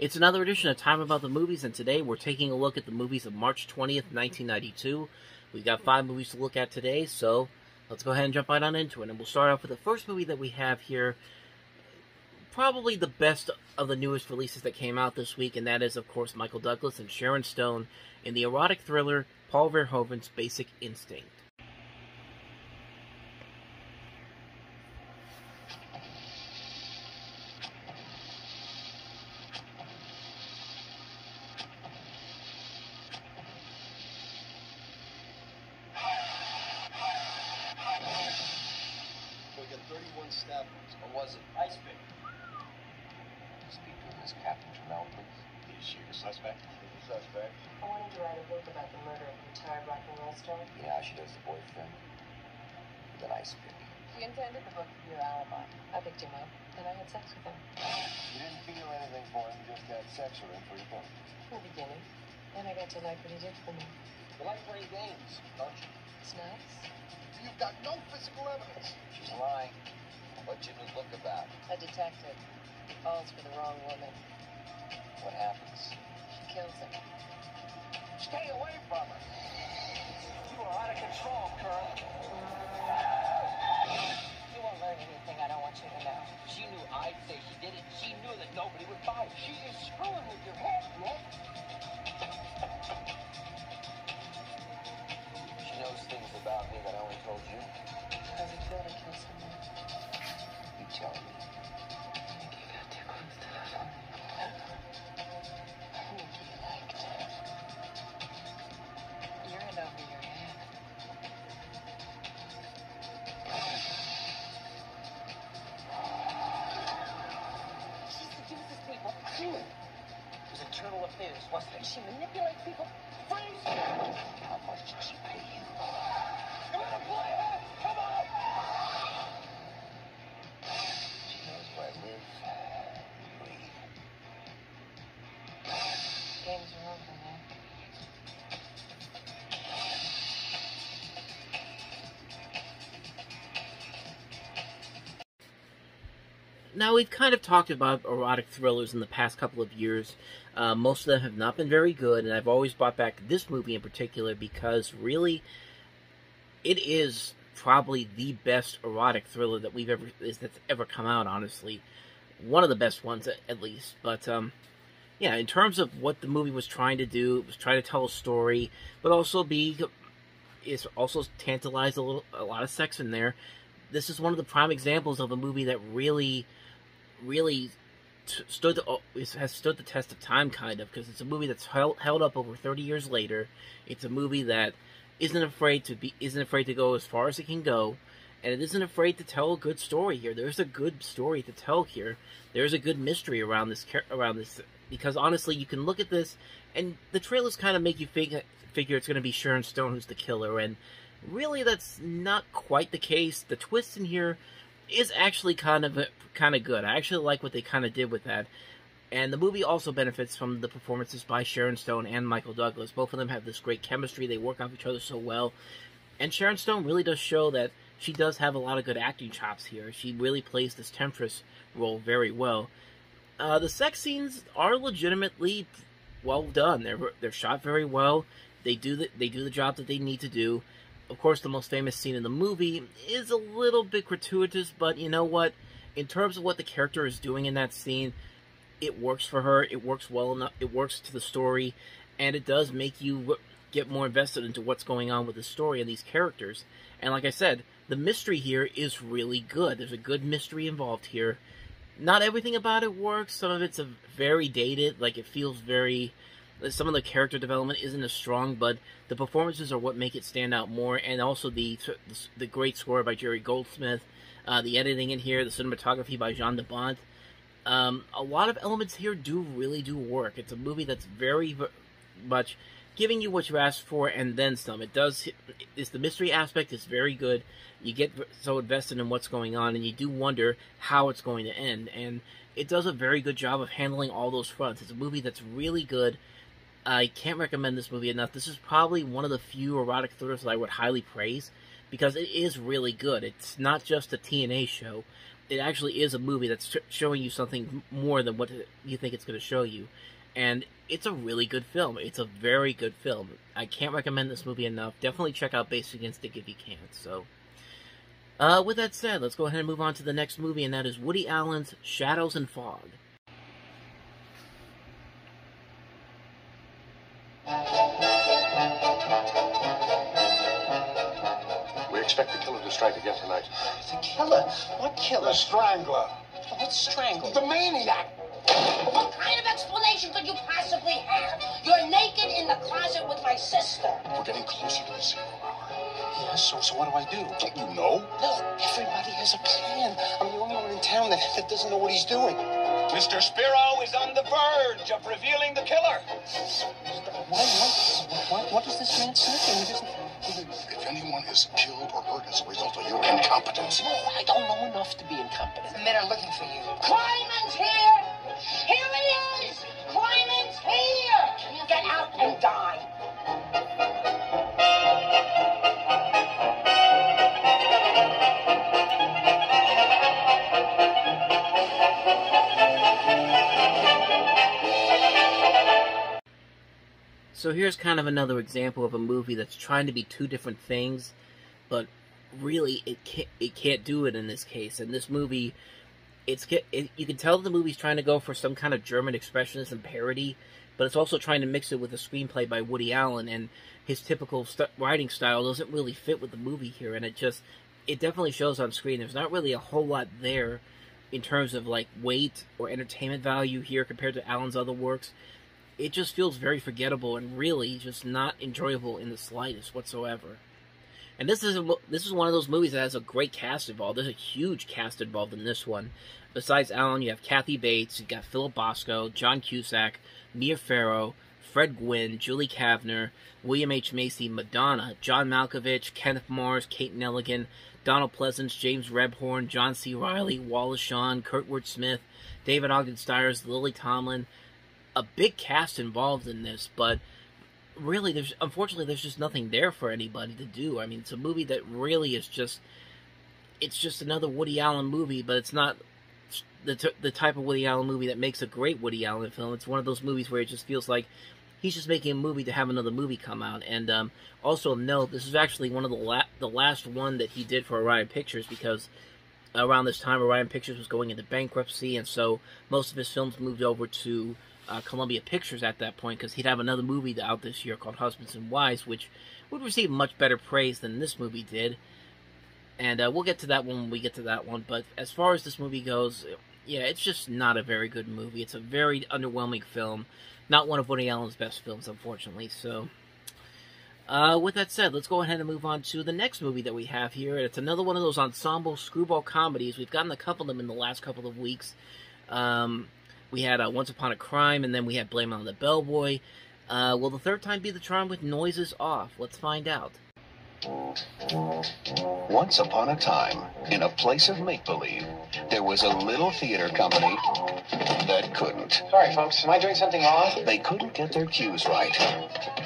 It's another edition of Time About the Movies, and today we're taking a look at the movies of March 20th, 1992. We've got five movies to look at today, so let's go ahead and jump right on into it. And we'll start off with the first movie that we have here, probably the best of the newest releases that came out this week, and that is, of course, Michael Douglas and Sharon Stone in the erotic thriller Paul Verhoeven's Basic Instinct. suspect? The suspect. I wanted to write a book about the murder of a retired rock and roll star. Yeah, she does the boyfriend. With an ice pick. She intended the book to be your alibi. I picked him up, and I had sex with him. You didn't feel anything for him, just had sex with him for your book. In the beginning. Then I got to like what he did for me. You like playing games, don't you? It's nice. You've got no physical evidence. She's lying. What's your new book about? A detective. He falls for the wrong woman. What happens? She kills him. Stay away from her. Are out of control, girl. You won't learn anything I don't want you to know. She knew I'd say she did it. She knew that nobody would buy it. She is screwing with your head, wasn't it? She manipulates people. Freeze! How much did she pay? You Now, we've kind of talked about erotic thrillers in the past couple of years. Uh, most of them have not been very good, and I've always brought back this movie in particular because really, it is probably the best erotic thriller that we've ever is that's ever come out. Honestly, one of the best ones at, least. But um, yeah, in terms of what the movie was trying to do, it was trying to tell a story, but also be it's also tantalized a little a lot of sex in there. This is one of the prime examples of a movie that really really stood the, oh, has stood the test of time, kind of, because it's a movie that's held, held up over 30 years later. It's a movie that isn't afraid to be isn't afraid to go as far as it can go, and it isn't afraid to tell a good story here. There's a good story to tell here. There's a good mystery around this around this because honestly, you can look at this and the trailers kind of make you figure figure it's going to be Sharon Stone who's the killer, and really that's not quite the case. The twist in here is actually kind of kind of good. I actually like what they kind of did with that. And the movie also benefits from the performances by Sharon Stone and Michael Douglas. Both of them have this great chemistry. They work off each other so well. And Sharon Stone really does show that she does have a lot of good acting chops here. She really plays this Temptress role very well. Uh, the sex scenes are legitimately well done. They're they're shot very well. They do the, they do the job that they need to do of course, the most famous scene in the movie is a little bit gratuitous, but you know what? In terms of what the character is doing in that scene, it works for her. It works well enough. It works to the story, and it does make you get more invested into what's going on with the story and these characters. And like I said, the mystery here is really good. There's a good mystery involved here. Not everything about it works. Some of it's very dated. Like, it feels very some of the character development isn't as strong, but the performances are what make it stand out more, and also the the great score by Jerry Goldsmith, uh, the editing in here, the cinematography by Jan de Bont. Um, a lot of elements here do really do work. It's a movie that's very much giving you what you asked for and then some. It does. Is the mystery aspect is very good. You get so invested in what's going on, and you do wonder how it's going to end. And it does a very good job of handling all those fronts. It's a movie that's really good. I can't recommend this movie enough. This is probably one of the few erotic thrillers that I would highly praise because it is really good. It's not just a TNA show. it actually is a movie that's showing you something more than what you think it's going to show you. And it's a really good film. It's a very good film. I can't recommend this movie enough. Definitely check out Basic Instinct if you can. So, uh, with that said, let's go ahead and move on to the next movie, and that is Woody Allen's Shadows and Fog. Strike again tonight. The killer? What killer? The strangler. What strangler? The maniac. What kind of explanation could you possibly have? You're naked in the closet with my sister. We're getting closer to the zero hour. Yes, so, so what do I do? Don't you know? No, everybody has a plan. I'm the only one in town that, that doesn't know what he's doing. Mr. Spiro is on the verge of revealing the killer. What, what, what, is this man saying? Is killed or hurt as a result of your incompetence, No, I don't know enough to be incompetent. The men are looking for you. Kleinman's here! Here he is! Kleinman's here! Get out and die. So here's kind of another example of a movie that's trying to be two different things, but really it can't it can't do it in this case. And this movie, it's it, you can tell the movie's trying to go for some kind of German expressionism parody, but it's also trying to mix it with a screenplay by Woody Allen, and his typical st- writing style doesn't really fit with the movie here, and it just it definitely shows on screen. There's not really a whole lot there in terms of like weight or entertainment value here compared to Allen's other works it just feels very forgettable and really just not enjoyable in the slightest whatsoever. And this is a, this is one of those movies that has a great cast involved. There's a huge cast involved in this one. Besides Allen, you have Kathy Bates, you've got Philip Bosco, John Cusack, Mia Farrow, Fred Gwynne, Julie Kavner, William H. Macy, Madonna, John Malkovich, Kenneth Mars, Kate Nelligan, Donald Pleasence, James Rebhorn, John C. Reilly, Wallace Shawn, Kurtwood Smith, David Ogden Stiers, Lily Tomlin, a big cast involved in this, but really, there's unfortunately there's just nothing there for anybody to do. I mean, it's a movie that really is just it's just another Woody Allen movie, but it's not the t- the type of Woody Allen movie that makes a great Woody Allen film. It's one of those movies where it just feels like he's just making a movie to have another movie come out. And um, also note, this is actually one of the la- the last one that he did for Orion Pictures because around this time Orion Pictures was going into bankruptcy, and so most of his films moved over to uh, Columbia Pictures at that point because he'd have another movie out this year called Husbands and Wives, which would receive much better praise than this movie did. And uh, we'll get to that one when we get to that one. But as far as this movie goes, yeah, it's just not a very good movie. It's a very underwhelming film. Not one of Woody Allen's best films, unfortunately. So, uh, with that said, let's go ahead and move on to the next movie that we have here. It's another one of those ensemble screwball comedies. We've gotten a couple of them in the last couple of weeks. Um, we had uh, Once Upon a Crime, and then we had Blame on the Bellboy. Uh, will the third time be the charm with noises off? Let's find out. Once upon a time, in a place of make believe, there was a little theater company that couldn't. Sorry, folks. Am I doing something wrong? They couldn't get their cues right.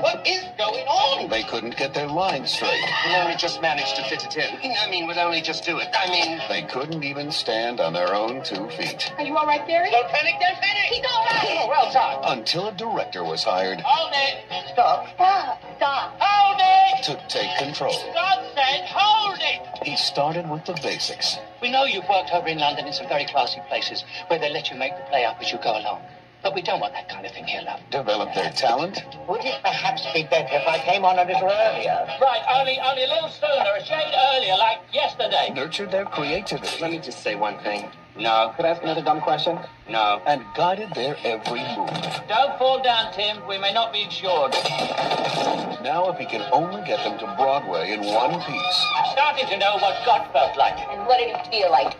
What is going on? They couldn't get their lines straight. We only just managed to fit it in. I mean, with only just do it. I mean... They couldn't even stand on their own two feet. Are you all right, Barry? Don't panic, don't panic! He's all right. Oh, well done. Until a director was hired Hold it! Stop. Stop. Stop. Hold it! to take control. God said, hold it! He started with the basics. We know you've worked over in London in some very classy places where they let you make the play up as you go along. But we don't want that kind of thing here, love. Develop their talent, Would it perhaps be better if I came on a little earlier? Right, only only a little sooner, a shade earlier, like yesterday. nurtured their creativity, Let me just say one thing. No. Could I ask another dumb question? No. and guided their every move. Don't fall down, Tim. We may not be insured. Now, if he can only get them to Broadway in one piece, I'm starting to know what God felt like. And what did it feel like?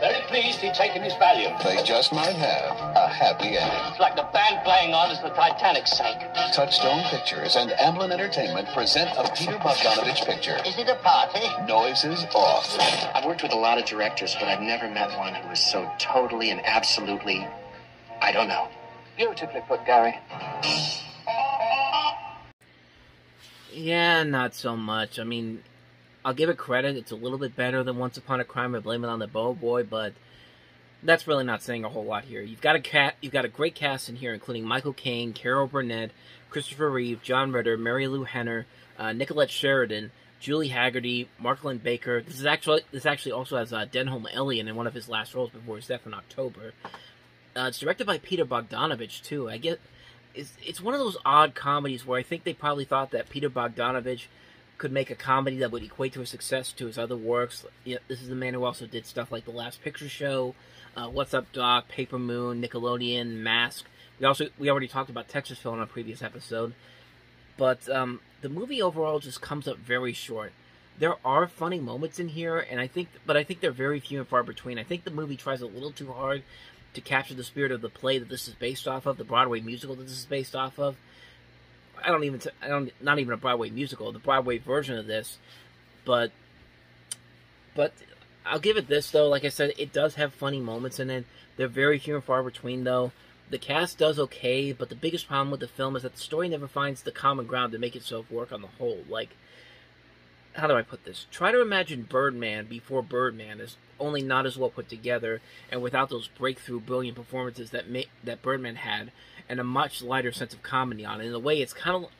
Very pleased he'd taken his Valium. they just might have a happy ending. It's like the band playing on as the Titanic sank. Touchstone Pictures and Amblin Entertainment present a Peter Bogdanovich picture, Is it a party? Noises Off. I've worked with a lot of directors, but I've never met one who was so totally and absolutely, I don't know. Beautifully put, Gary. Yeah, not so much. I mean, I'll give it credit. It's a little bit better than Once Upon a Crime. I blame it on the Bellboy, but that's really not saying a whole lot here. You've got a cat. You've got a great cast in here, including Michael Caine, Carol Burnett, Christopher Reeve, John Ritter, Marilu Henner, uh, Nicolette Sheridan, Julie Hagerty, Mark Linn-Baker. This is actually this actually also has uh, Denholm Elliott in one of his last roles before his death in October. Uh, it's directed by Peter Bogdanovich too. I get it's it's one of those odd comedies where I think they probably thought that Peter Bogdanovich could make a comedy that would equate to a success to his other works. You know, this is the man who also did stuff like The Last Picture Show, uh, What's Up Doc, Paper Moon, Nickelodeon, Mask. We also we already talked about Texas Texasville in a previous episode, but um, the movie overall just comes up very short. There are funny moments in here, and I think, but I think they're very few and far between. I think the movie tries a little too hard to capture the spirit of the play that this is based off of, the Broadway musical that this is based off of. I don't even, I don't, not even a Broadway musical, the Broadway version of this, but, but I'll give it this though. Like I said, it does have funny moments in it. They're very few and far between though. The cast does okay, but the biggest problem with the film is that the story never finds the common ground to make itself work on the whole. Like, how do I put this? Try to imagine Birdman before Birdman is only not as well put together and without those breakthrough brilliant performances that ma- that Birdman had and a much lighter sense of comedy on it. In a way, it's kind of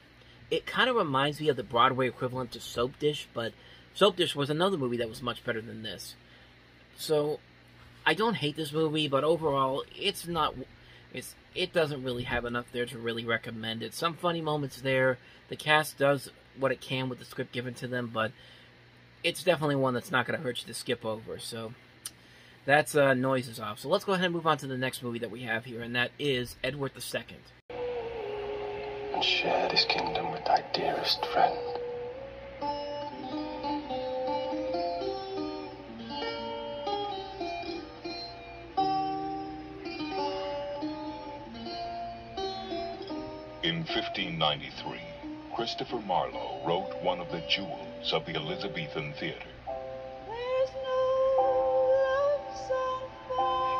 it kind of reminds me of the Broadway equivalent to Soap Dish, but Soap Dish was another movie that was much better than this. So I don't hate this movie, but overall, it's not. It's it doesn't really have enough there to really recommend it. Some funny moments there. The cast does what it can with the script given to them, but it's definitely one that's not going to hurt you to skip over. So that's uh, noises off. So let's go ahead and move on to the next movie that we have here, and that is Edward II. And share this kingdom with thy dearest friend. In 1593, Christopher Marlowe wrote one of the jewels of the Elizabethan theater.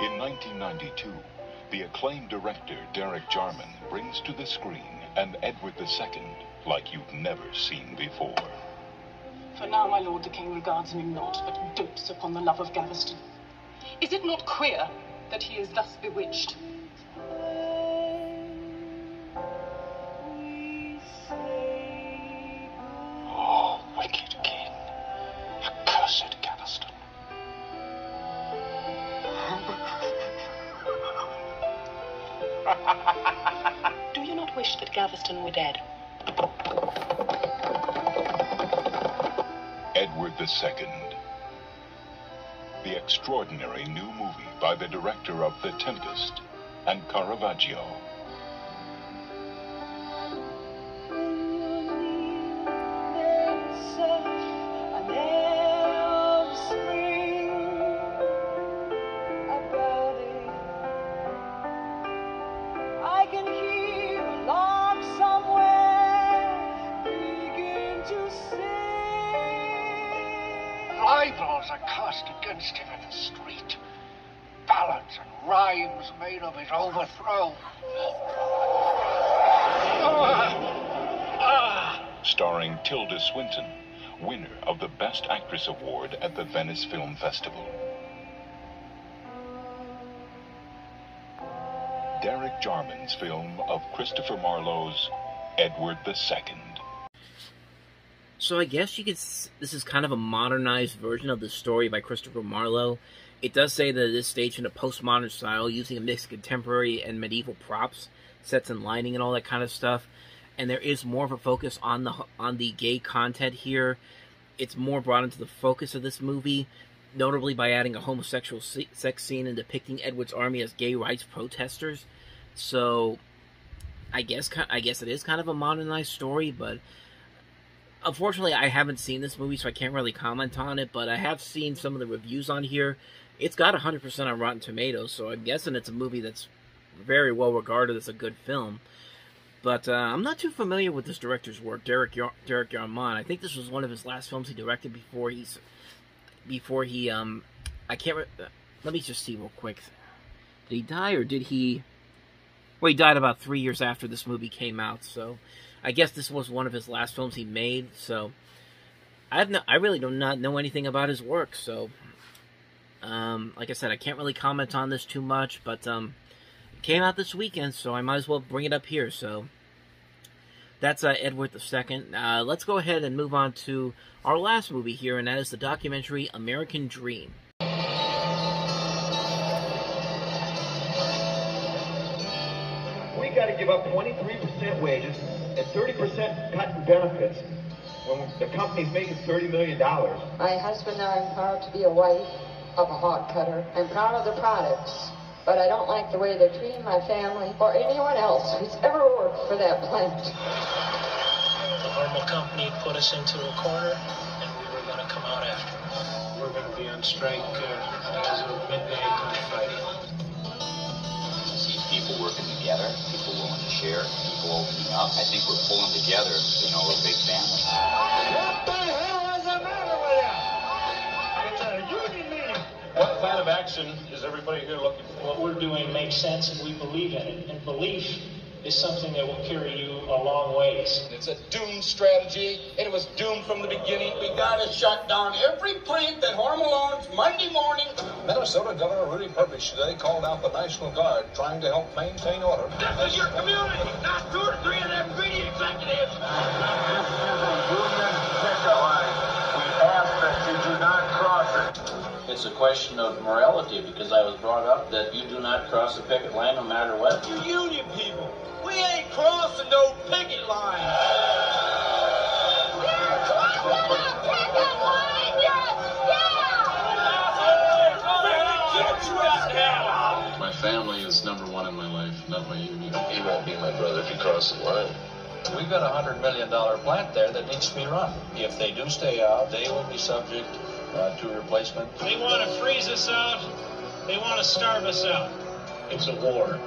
In 1992, the acclaimed director Derek Jarman brings to the screen an Edward II like you've never seen before. For now, my lord the king regards me not, but dotes upon the love of Gaveston. Is it not queer that he is thus bewitched? Dead? Edward II. The extraordinary new movie by the director of The Tempest and Caravaggio. In the street. Ballads and rhymes made of his overthrow. Starring Tilda Swinton, winner of the Best Actress Award at the Venice Film Festival. Derek Jarman's film of Christopher Marlowe's Edward II. So I guess you could. This is kind of a modernized version of the story by Christopher Marlowe. It does say that it is staged in a postmodern style, using a mix of contemporary and medieval props, sets and lighting, and all that kind of stuff. And there is more of a focus on the on the gay content here. It's more brought into the focus of this movie, notably by adding a homosexual se- sex scene and depicting Edward's army as gay rights protesters. So, I guess I guess it is kind of a modernized story, but unfortunately, I haven't seen this movie, so I can't really comment on it. But I have seen some of the reviews on here. It's got 100% on Rotten Tomatoes, so I'm guessing it's a movie that's very well regarded as a good film. But uh, I'm not too familiar with this director's work, Derek Yar- Derek. I think this was one of his last films he directed before he's before he um I can't. Re- uh, let me just see real quick. Did he die or did he? Well, he died about three years after this movie came out, so I guess this was one of his last films he made. So I have no, I really do not know anything about his work, so um, like I said, I can't really comment on this too much, but um, it came out this weekend, so I might as well bring it up here. So that's uh, Edward II. Uh, let's go ahead and move on to our last movie here, and that is the documentary American Dream. We got to give up 23% wages 30% cut in benefits when the company's making $30 million. My husband and I am proud to be a wife of a hog cutter. I'm proud of the products, but I don't like the way they're treating my family or anyone else who's ever worked for that plant. The Hormel company put us into a corner, and we were going to come out after. We're going to be on strike uh, as of midnight on Friday. See people working together, people willing to share, people opening up. I think we're pulling together, you know, a big family. What the hell is the matter with you? It's a union meeting. What plan of action is everybody here looking for? What we're doing makes sense, and we believe in it. And belief is something that will carry you a long ways. It's a doomed strategy, and it was doomed from the beginning. We gotta shut down every plant that Hormel owns Monday morning. Minnesota Governor Rudy Perpich today called out the National Guard trying to help maintain order. This is your community, not two or three of them greedy executives. This is a union picket line. We ask that you do not cross it. It's a question of morality because I was brought up that you do not cross the picket line no matter what. You union people, we ain't crossing no picket line. My family is number one in my life, not my union. He won't be my brother if he crosses the line. We've got a hundred million dollar plant there that needs to be run. If they do stay out, they will be subject uh, to replacement. They want to freeze us out. They want to starve us out. It's a war.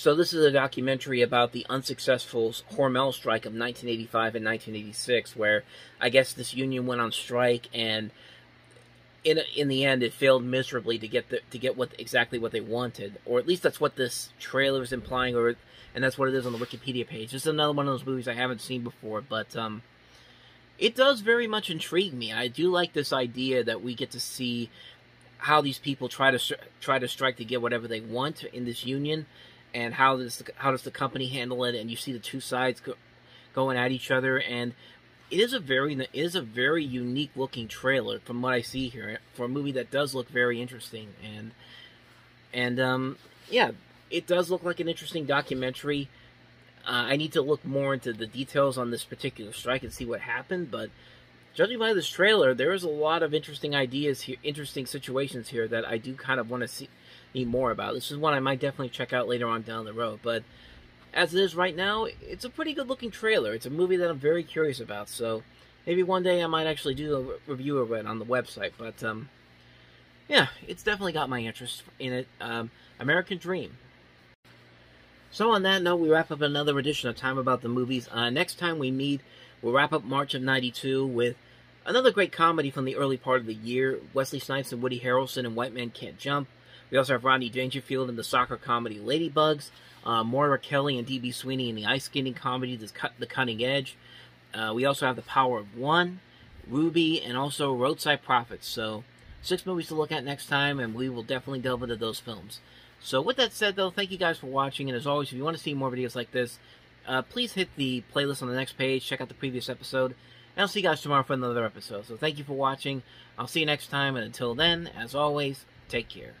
So this is a documentary about the unsuccessful Hormel strike of 1985 and 1986, where I guess this union went on strike, and in in the end, it failed miserably to get the, to get what exactly what they wanted, or at least that's what this trailer is implying, or and that's what it is on the Wikipedia page. This is another one of those movies I haven't seen before, but um, it does very much intrigue me. I do like this idea that we get to see how these people try to try to strike to get whatever they want in this union and how does the, how does the company handle it? And you see the two sides go, going at each other, and it is a very it is a very unique looking trailer from what I see here for a movie that does look very interesting, and and um, yeah, it does look like an interesting documentary. Uh, I need to look more into the details on this particular strike and see what happened, but judging by this trailer, there is a lot of interesting ideas here, interesting situations here that I do kind of want to see more about. This is one I might definitely check out later on down the road. But as it is right now, it's a pretty good looking trailer. It's a movie that I'm very curious about. So maybe one day I might actually do a review of it on the website. But um, yeah, it's definitely got my interest in it. Um, American Dream. So on that note, we wrap up another edition of Time About the Movies. Uh, next time we meet, we'll wrap up March of 92 with another great comedy from the early part of the year. Wesley Snipes and Woody Harrelson and White Man Can't Jump. We also have Rodney Dangerfield in the soccer comedy Ladybugs, uh, Moira Kelly and D.B. Sweeney in the ice skating comedy The, Cut, the Cutting Edge. Uh, we also have The Power of One, Ruby, and also Roadside Prophets. So, six movies to look at next time, and we will definitely delve into those films. So, with that said, though, thank you guys for watching, and as always, if you want to see more videos like this, uh, please hit the playlist on the next page, check out the previous episode, and I'll see you guys tomorrow for another episode. So, thank you for watching. I'll see you next time, and until then, as always, take care.